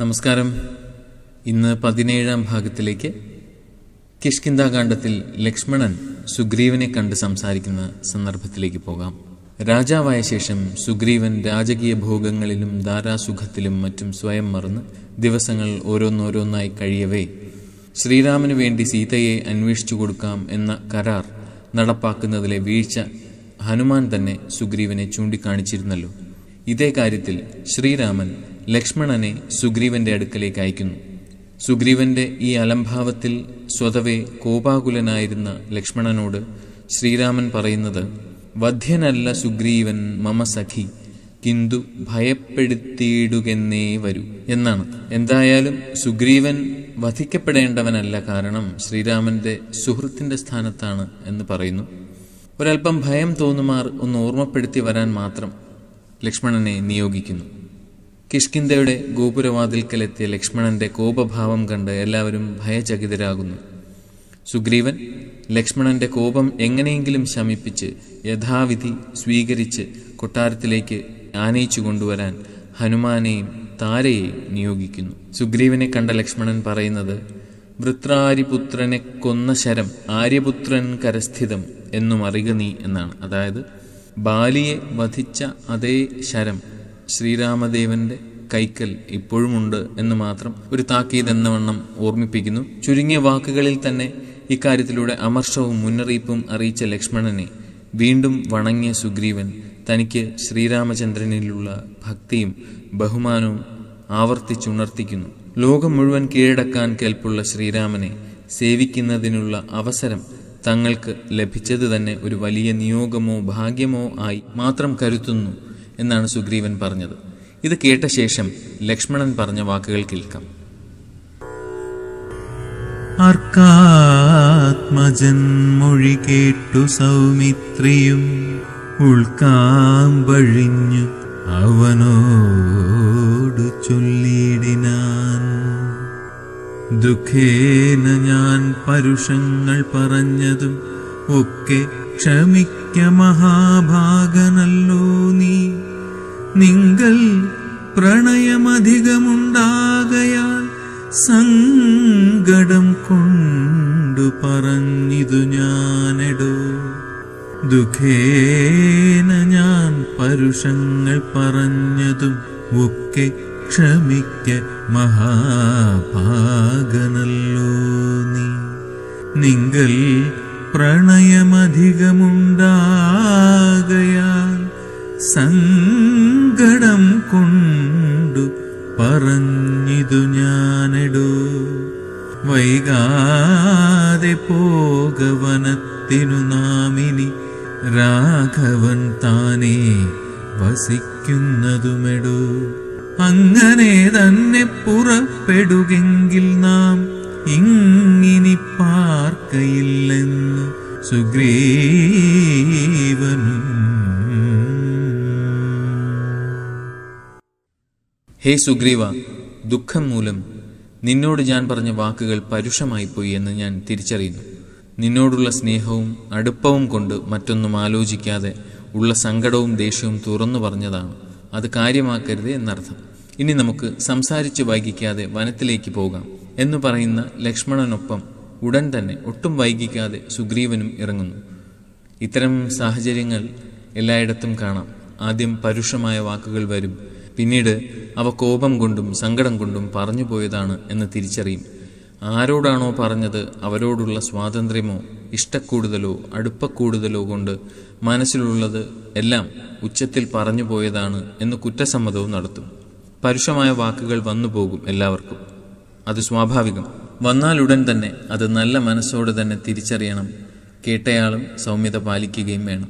നമസ്കാരം. ഇന്ന് പതിനേഴാം ഭാഗത്തിലേക്ക് കിഷ്കിന്താകാന്ഡത്തിൽ ലക്ഷ്മണൻ സുഗ്രീവനെ കണ്ട് സംസാരിക്കുന്ന സന്ദർഭത്തിലേക്ക് പോകാം. രാജാവായ ശേഷം സുഗ്രീവൻ രാജകീയ ഭോഗങ്ങളിലും ധാരാസുഖത്തിലും മറ്റും സ്വയം മറന്ന് ദിവസങ്ങൾ ഓരോന്നോരോന്നായി കഴിയവേ ശ്രീരാമന് വേണ്ടി സീതയെ അന്വേഷിച്ചു കൊടുക്കാം എന്ന കരാർ നടപ്പാക്കുന്നതിലെ വീഴ്ച ഹനുമാൻ തന്നെ സുഗ്രീവനെ ചൂണ്ടിക്കാണിച്ചിരുന്നല്ലോ. ഇതേ കാര്യത്തിൽ ശ്രീരാമൻ ലക്ഷ്മണനെ സുഗ്രീവന്റെ അടുക്കലേക്ക് അയക്കുന്നു. സുഗ്രീവന്റെ ഈ അലംഭാവത്തിൽ സ്വതവേ കോപാകുലനായിരുന്ന ലക്ഷ്മണനോട് ശ്രീരാമൻ പറയുന്നത് വധ്യനല്ല സുഗ്രീവൻ മമ സഖി കിന്തു ഭയപ്പെടുത്തിയിടുകെന്നേ വരൂ എന്നാണ്. എന്തായാലും സുഗ്രീവൻ വധിക്കപ്പെടേണ്ടവനല്ല കാരണം ശ്രീരാമന്റെ സുഹൃത്തിന്റെ സ്ഥാനത്താണ് എന്ന് പറയുന്നു. ഒരൽപ്പം ഭയം തോന്നുമാർ ഒന്ന് ഓർമ്മപ്പെടുത്തി വരാൻ മാത്രം ലക്ഷ്മണനെ നിയോഗിക്കുന്നു. കിഷ്കിന്ധയുടെ ഗോപുരവാതിൽക്കലെത്തിയ ലക്ഷ്മണന്റെ കോപഭാവം കണ്ട് എല്ലാവരും ഭയചകിതരാകുന്നു. സുഗ്രീവൻ ലക്ഷ്മണന്റെ കോപം എങ്ങനെയെങ്കിലും ശമിപ്പിച്ച് യഥാവിധി സ്വീകരിച്ച് കൊട്ടാരത്തിലേക്ക് ആനയിച്ചു കൊണ്ടുവരാൻ ഹനുമാനെയും താരയെയും നിയോഗിക്കുന്നു. സുഗ്രീവനെ കണ്ട ലക്ഷ്മണൻ പറയുന്നത് വൃത്രാരിപുത്രനെ കൊന്ന ശരം ആര്യപുത്രൻ കരസ്ഥിതം എന്നും അറിയുക നീ എന്നാണ്. അതായത് ബാലിയെ വധിച്ച അതേ ശരം ശ്രീരാമദേവന്റെ കൈക്കൽ ഇപ്പോഴുമുണ്ട് എന്ന് മാത്രം ഒരു താക്കീത് എന്ന വണ്ണം ഓർമ്മിപ്പിക്കുന്നു. ചുരുങ്ങിയ വാക്കുകളിൽ തന്നെ ഇക്കാര്യത്തിലൂടെ അമർഷവും മുന്നറിയിപ്പും അറിയിച്ച ലക്ഷ്മണനെ വീണ്ടും വണങ്ങിയ സുഗ്രീവൻ തനിക്ക് ശ്രീരാമചന്ദ്രനിലുള്ള ഭക്തിയും ബഹുമാനവും ആവർത്തിച്ചുണർത്തിക്കുന്നു. ലോകം മുഴുവൻ കീഴടക്കാൻ കേൾപ്പുള്ള ശ്രീരാമനെ സേവിക്കുന്നതിനുള്ള അവസരം തങ്ങൾക്ക് ലഭിച്ചത് തന്നെ ഒരു വലിയ നിയോഗമോ ഭാഗ്യമോ ആയി മാത്രം കരുത്തുന്നു എന്നാണ് സുഗ്രീവൻ പറഞ്ഞത്. ഇത് കേട്ട ശേഷം ലക്ഷ്മണൻ പറഞ്ഞ വാക്കുകൾ കേൾക്കാം. അർക്കാത്മജൻ കേട്ടു സൗമിത്രിയും ഉൾക്കാമ്പഴിഞ്ഞു അവനോട് ചൊല്ലിയിടിനാൻ ദുഃഖേന ഞാൻ പരുഷങ്ങൾ പറഞ്ഞതും ഒക്കെ ക്ഷമിക്ക മഹാഭാഗനല്ലോ നീ. നിങ്ങൾ പ്രണയമധികമുണ്ടാകയാൽ സങ്കടം കൊണ്ടു പറഞ്ഞിതു ഞാനെടോ. ദുഃഖേന ഞാൻ പരുഷങ്ങൾ പറഞ്ഞതും ഒക്കെ ക്ഷമിക്ക മഹാഭാഗനല്ലോ നീ. നിങ്ങൾ പ്രണയമധികമുണ്ടാകയാൽ സങ്ക പറഞ്ഞിതു ഞാനെടോ. വൈകാതെ പോകവനത്തിനു നാമിനി രാഘവൻ താനേ വസിക്കുന്നതുമെടോ. അങ്ങനെ തന്നെ പുറപ്പെടുകെങ്കിൽ നാം ഇങ്ങിനി പാർക്കയില്ലെന്ന് സുഗ്രീവനും ഹേ സുഗ്രീവ ദുഃഖം മൂലം നിന്നോട് ഞാൻ പറഞ്ഞ വാക്കുകൾ പരുഷമായിപ്പോയി എന്ന് ഞാൻ തിരിച്ചറിയുന്നു. നിന്നോടുള്ള സ്നേഹവും അടുപ്പവും കൊണ്ട് മറ്റൊന്നും ആലോചിക്കാതെ ഉള്ള സങ്കടവും ദേഷ്യവും തുറന്നു പറഞ്ഞതാണ്. അത് കാര്യമാക്കരുത് എന്നർത്ഥം. ഇനി നമുക്ക് സംസാരിച്ച് വൈകിക്കാതെ വനത്തിലേക്ക് പോകാം എന്ന് പറയുന്ന ലക്ഷ്മണനൊപ്പം ഉടൻ തന്നെ ഒട്ടും വൈകിക്കാതെ സുഗ്രീവനും ഇറങ്ങുന്നു. ഇത്തരം സാഹചര്യങ്ങൾ എല്ലായിടത്തും കാണാം. ആദ്യം പരുഷമായ വാക്കുകൾ വരും. പിന്നീട് അവ കോപം കൊണ്ടും സങ്കടം കൊണ്ടും പറഞ്ഞു പോയതാണ് എന്ന് തിരിച്ചറിയും. ആരോടാണോ പറഞ്ഞത് അവരോടുള്ള സ്വാതന്ത്ര്യമോ ഇഷ്ടക്കൂടുതലോ അടുപ്പക്കൂടുതലോ കൊണ്ട് മനസ്സിലുള്ളത് എല്ലാം ഉച്ചത്തിൽ പറഞ്ഞു പോയതാണ് എന്ന് കുറ്റസമ്മതവും നടത്തും. പരുഷമായ വാക്കുകൾ വന്നു പോകും എല്ലാവർക്കും. അത് സ്വാഭാവികം. വന്നാലുടൻ തന്നെ അത് നല്ല മനസ്സോടെ തന്നെ തിരിച്ചറിയണം. കേട്ടയാളും സൗമ്യത പാലിക്കുകയും വേണം.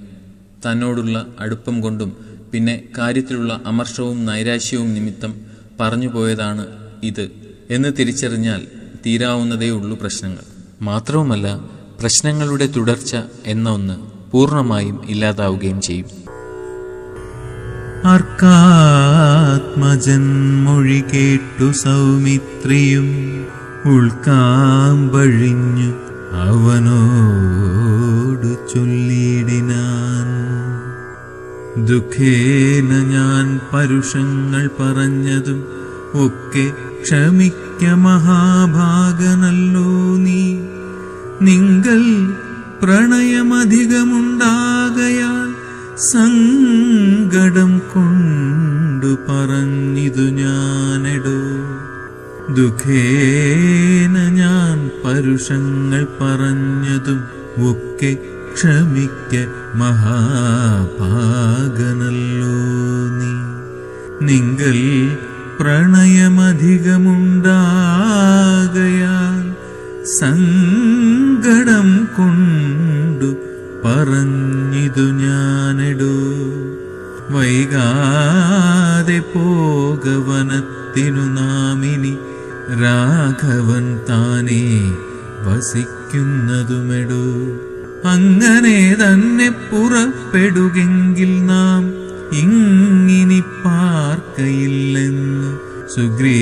തന്നോടുള്ള അടുപ്പം കൊണ്ടും പിന്നെ കാര്യത്തിലുള്ള അമർഷവും നൈരാശ്യവും നിമിത്തം പറഞ്ഞു പോയതാണ് ഇത് എന്ന് തിരിച്ചറിഞ്ഞാൽ തീരാവുന്നതേ ഉള്ളൂ പ്രശ്നങ്ങൾ. മാത്രവുമല്ല പ്രശ്നങ്ങളുടെ തുടർച്ച എന്ന ഒന്ന് പൂർണമായും ഇല്ലാതാവുകയും ചെയ്യും. ആർക്കാത്മജന്മൊഴി കേട്ടു സൗമിത്രിയും ഉൾക്കാമ്പഴിഞ്ഞു അവനോട് ചൊല്ലിയിടിനാൻ ദുഃഖേന ഞാൻ പരുഷങ്ങൾ പറഞ്ഞതും ഒക്കെ ക്ഷമിക്ക മഹാഭാഗനല്ലോ നീ. നിങ്ങൾ പ്രണയമധികമുണ്ടാകയാൽ സങ്കടം കൊണ്ടു പറഞ്ഞിതു ഞാനെടോ. ദുഃഖേന ഞാൻ പരുഷങ്ങൾ പറഞ്ഞതും ഒക്കെ ക്ഷമിക്ക മഹാപാകനല്ലോ നീ. നിങ്ങൾ പ്രണയമധികമുണ്ടാകയാൽ സങ്കടം കൊണ്ടു പറഞ്ഞിതു ഞാനെടോ. വൈകാതെ പോകവനത്തിനു നാമിനി രാഘവൻ താനേ വസിക്കുന്നതുമെടോ. അങ്ങനെ തന്നെ പുറപ്പെടുകെങ്കിൽ നാം ഇങ്ങിനി പാർക്കയില്ലെന്ന് സുഗ്രീവനും